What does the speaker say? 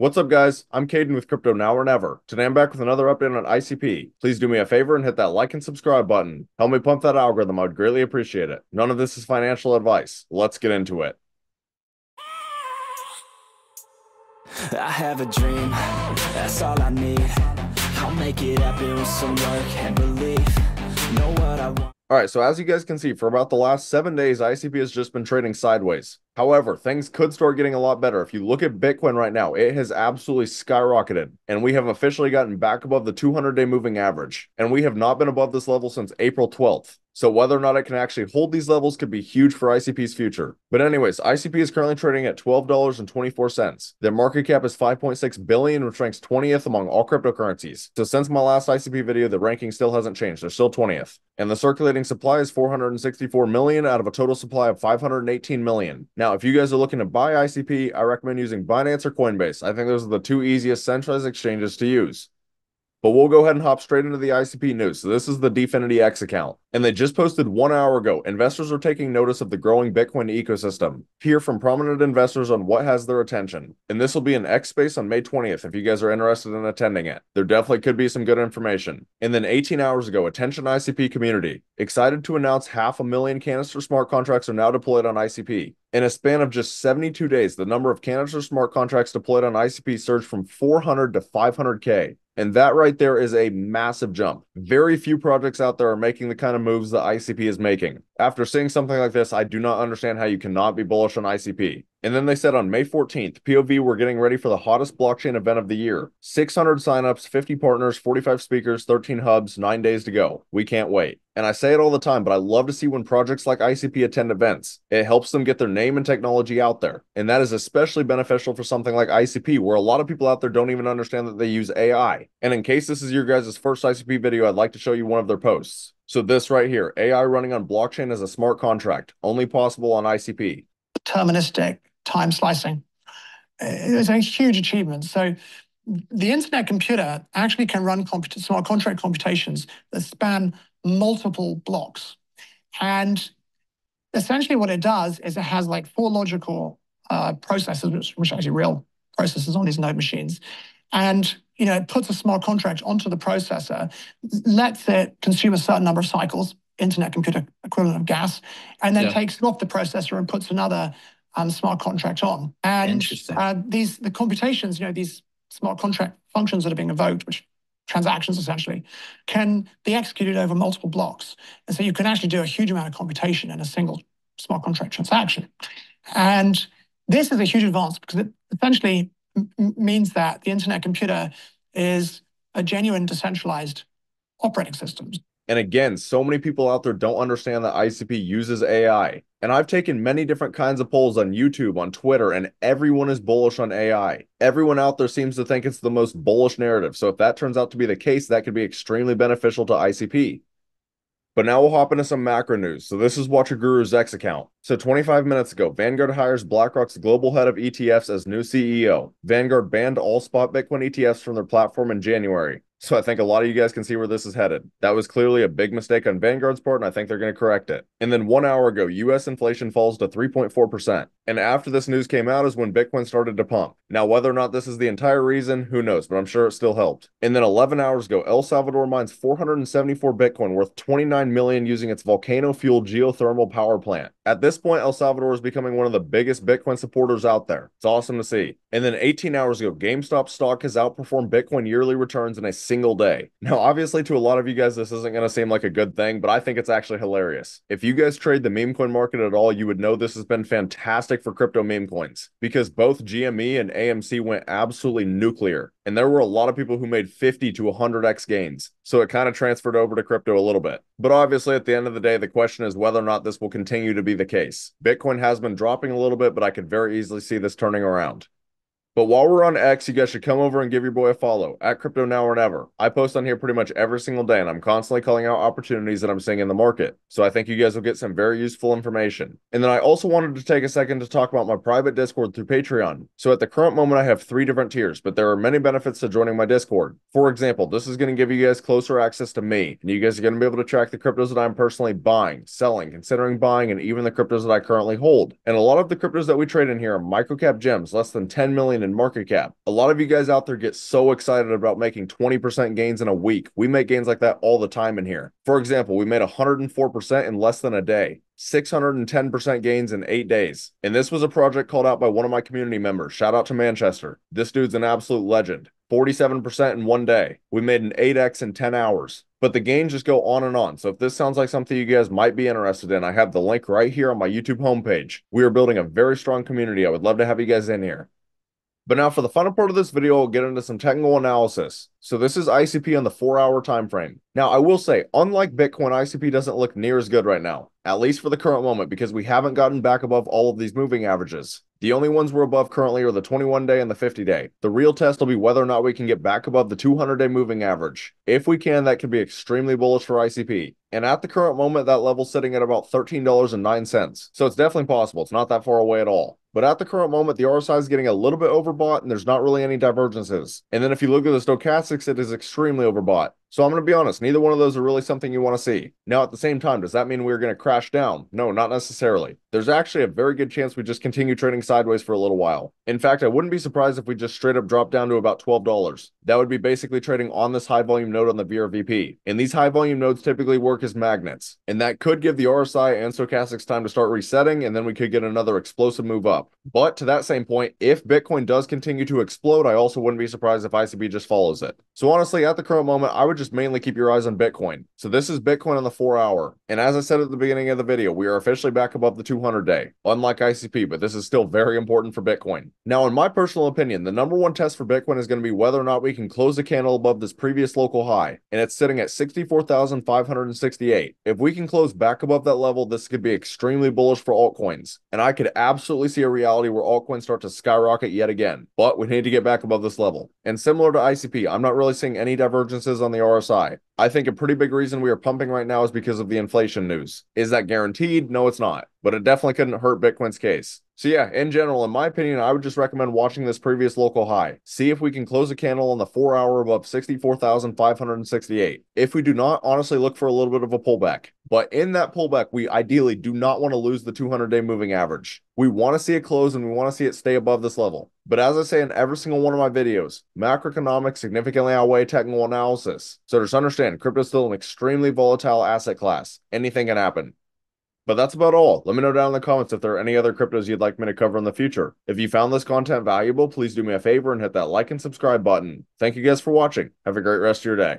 What's up, guys? I'm Caden with Crypto Now or Never. Today I'm back with another update on ICP. Please do me a favor and hit that like and subscribe button. Help me pump that algorithm. I would greatly appreciate it. None of this is financial advice. Let's get into it. I have a dream, that's all I need. I'll make it happen with some work and belief. Know what I want. All right, so as you guys can see, for about the last seven days, ICP has just been trading sideways. However, things could start getting a lot better. If you look at Bitcoin right now, it has absolutely skyrocketed, and we have officially gotten back above the 200 day moving average. And we have not been above this level since April 12th. So whether or not it can actually hold these levels could be huge for ICP's future. But anyways, ICP is currently trading at $12.24. Their market cap is 5.6 billion, which ranks 20th among all cryptocurrencies. So since my last ICP video, the ranking still hasn't changed. They're still 20th. And the circulating supply is 464 million out of a total supply of 518 million. Now, if you guys are looking to buy ICP, I recommend using Binance or Coinbase. I think those are the two easiest centralized exchanges to use. But we'll go ahead and hop straight into the ICP news. So this is the Dfinity X account. And they just posted one hour ago. Investors are taking notice of the growing Bitcoin ecosystem. Hear from prominent investors on what has their attention. And this will be in X Space on May 20th if you guys are interested in attending it. There definitely could be some good information. And then 18 hours ago, attention ICP community. Excited to announce half a million canister smart contracts are now deployed on ICP. In a span of just 72 days, the number of canister smart contracts deployed on ICP surged from 400 to 500K. And that right there is a massive jump. Very few projects out there are making the kind of moves that ICP is making. After seeing something like this, I do not understand how you cannot be bullish on ICP. And then they said on May 14th, POV, we're getting ready for the hottest blockchain event of the year. 600 signups, 50 partners, 45 speakers, 13 hubs, nine days to go. We can't wait. And I say it all the time, but I love to see when projects like ICP attend events. It helps them get their name and technology out there. And that is especially beneficial for something like ICP, where a lot of people out there don't even understand that they use AI. And in case this is your guys' first ICP video, I'd like to show you one of their posts. So this right here, AI running on blockchain as a smart contract, only possible on ICP. Deterministic time slicing. It's a huge achievement. So the internet computer actually can run smart contract computations that span multiple blocks. And essentially what it does is it has like four logical uh, processors, which, which are actually real processors on these node machines. And you know, it puts a smart contract onto the processor, lets it consume a certain number of cycles, internet computer equivalent of gas, and then yeah. takes it off the processor and puts another um, smart contract on. And uh, these the computations, you know, these smart contract functions that are being invoked, which transactions essentially, can be executed over multiple blocks. And so you can actually do a huge amount of computation in a single smart contract transaction. And this is a huge advance because it essentially means that the internet computer is a genuine decentralized operating system. And again, so many people out there don't understand that ICP uses AI. And I've taken many different kinds of polls on YouTube, on Twitter, and everyone is bullish on AI. Everyone out there seems to think it's the most bullish narrative. So if that turns out to be the case, that could be extremely beneficial to ICP. But now we'll hop into some macro news. So this is Watcher Guru's X account. So 25 minutes ago, Vanguard hires BlackRock's global head of ETFs as new CEO. Vanguard banned all spot Bitcoin ETFs from their platform in January. So I think a lot of you guys can see where this is headed. That was clearly a big mistake on Vanguard's part, and I think they're going to correct it. And then one hour ago, US inflation falls to 3.4%. And after this news came out is when Bitcoin started to pump. Now, whether or not this is the entire reason, who knows, but I'm sure it still helped. And then 11 hours ago, El Salvador mines 474 Bitcoin worth 29 million using its volcano fueled geothermal power plant. At this point, El Salvador is becoming one of the biggest Bitcoin supporters out there. It's awesome to see. And then 18 hours ago, GameStop stock has outperformed Bitcoin yearly returns in a single day. Now, obviously, to a lot of you guys, this isn't going to seem like a good thing, but I think it's actually hilarious. If you guys trade the meme coin market at all, you would know this has been fantastic for crypto meme coins because both GME and AMC went absolutely nuclear. And there were a lot of people who made 50 to 100x gains. So it kind of transferred over to crypto a little bit. But obviously, at the end of the day, the question is whether or not this will continue to be the case. Bitcoin has been dropping a little bit, but I could very easily see this turning around. But while we're on X, you guys should come over and give your boy a follow at Crypto Now or Never. I post on here pretty much every single day, and I'm constantly calling out opportunities that I'm seeing in the market. So I think you guys will get some very useful information. And then I also wanted to take a second to talk about my private Discord through Patreon. So at the current moment, I have three different tiers, but there are many benefits to joining my Discord. For example, this is going to give you guys closer access to me, and you guys are going to be able to track the cryptos that I'm personally buying, selling, considering buying, and even the cryptos that I currently hold. And a lot of the cryptos that we trade in here are microcap gems, less than 10 million in market cap. A lot of you guys out there get so excited about making 20% gains in a week. We make gains like that all the time in here. For example, we made 104% in less than a day. 610% gains in eight days. And this was a project called out by one of my community members. Shout out to Manchester. This dude's an absolute legend. 47% in one day. We made an 8x in 10 hours. But the gains just go on and on. So if this sounds like something you guys might be interested in, I have the link right here on my YouTube homepage. We are building a very strong community. I would love to have you guys in here. But now for the final part of this video, we'll get into some technical analysis. So this is ICP on the four hour time frame. Now I will say, unlike Bitcoin, ICP doesn't look near as good right now, at least for the current moment, because we haven't gotten back above all of these moving averages. The only ones we're above currently are the 21 day and the 50 day. The real test will be whether or not we can get back above the 200 day moving average. If we can, that could be extremely bullish for ICP. And at the current moment, that level's sitting at about $13.09. So it's definitely possible. It's not that far away at all. But at the current moment, the RSI is getting a little bit overbought and there's not really any divergences. And then if you look at the stochastics, it is extremely overbought. So I'm going to be honest, neither one of those are really something you want to see. Now, at the same time, does that mean we're going to crash down? No, not necessarily. There's actually a very good chance we just continue trading sideways for a little while. In fact, I wouldn't be surprised if we just straight up drop down to about $12. That would be basically trading on this high volume node on the VRVP. And these high volume nodes typically work as magnets. And that could give the RSI and stochastics time to start resetting, and then we could get another explosive move up. But to that same point, if Bitcoin does continue to explode, I also wouldn't be surprised if ICP just follows it. So honestly, at the current moment, I would just mainly keep your eyes on Bitcoin. So this is Bitcoin on the four hour. And as I said at the beginning of the video, we are officially back above the 200 day, unlike ICP, but this is still very important for Bitcoin. Now, in my personal opinion, the number one test for Bitcoin is going to be whether or not we can close the candle above this previous local high. And it's sitting at 64,568. If we can close back above that level, this could be extremely bullish for altcoins. And I could absolutely see a reality where altcoins start to skyrocket yet again. But we need to get back above this level. And similar to ICP, I'm not really seeing any divergences on the RSI. I think a pretty big reason we are pumping right now is because of the inflation news. Is that guaranteed? No, it's not. But it definitely couldn't hurt Bitcoin's case. So yeah, in general, in my opinion, I would just recommend watching this previous local high. See if we can close a candle on the four hour above 64,568. If we do not, honestly look for a little bit of a pullback. But in that pullback, we ideally do not want to lose the 200 day moving average. We want to see it close and we want to see it stay above this level. But as I say in every single one of my videos, macroeconomics significantly outweigh technical analysis. So just understand, crypto is still an extremely volatile asset class. Anything can happen. But that's about all. Let me know down in the comments if there are any other cryptos you'd like me to cover in the future. If you found this content valuable, please do me a favor and hit that like and subscribe button. Thank you guys for watching. Have a great rest of your day.